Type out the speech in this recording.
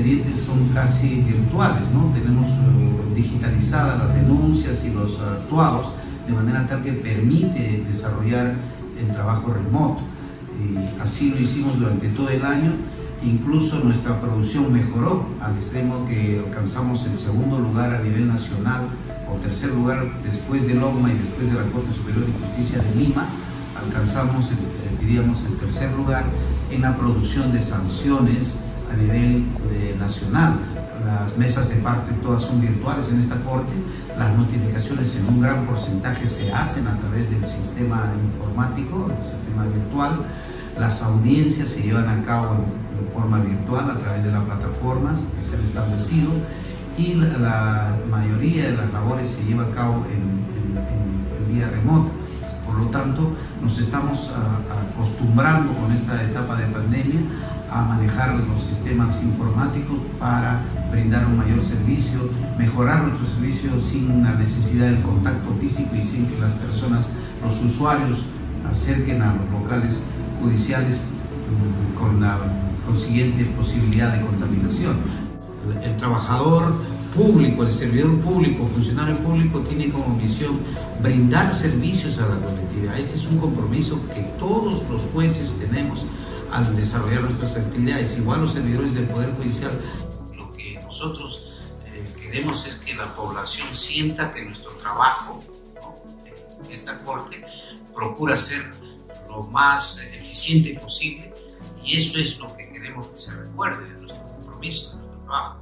expedientes son casi virtuales, ¿no? Tenemos uh, digitalizadas las denuncias y los actuados de manera tal que permite desarrollar el trabajo remoto. Y así lo hicimos durante todo el año, incluso nuestra producción mejoró al extremo que alcanzamos el segundo lugar a nivel nacional o tercer lugar después de Loma y después de la Corte Superior de Justicia de Lima, alcanzamos, el, eh, diríamos, el tercer lugar en la producción de sanciones a nivel eh, nacional. Las mesas de parte todas son virtuales en esta corte, las notificaciones en un gran porcentaje se hacen a través del sistema informático, el sistema virtual, las audiencias se llevan a cabo en, forma virtual a través de las plataformas que se han establecido y la, mayoría de las labores se lleva a cabo en, en, vía remota. Lo tanto, nos estamos acostumbrando con esta etapa de pandemia a manejar los sistemas informáticos para brindar un mayor servicio, mejorar nuestro servicio sin la necesidad del contacto físico y sin que las personas, los usuarios, acerquen a los locales judiciales mm, con la consiguiente posibilidad de contaminación. El trabajador público, el servidor público, funcionario público tiene como misión brindar servicios a la colectividad. Este es un compromiso que todos los jueces tenemos al desarrollar nuestras actividades. Igual los servidores del Poder Judicial, lo que nosotros eh, queremos es que la población sienta que nuestro trabajo, esta Corte, procura ser lo más eficiente posible y eso es lo que queremos que se recuerde de nuestro compromiso, de nuestro trabajo.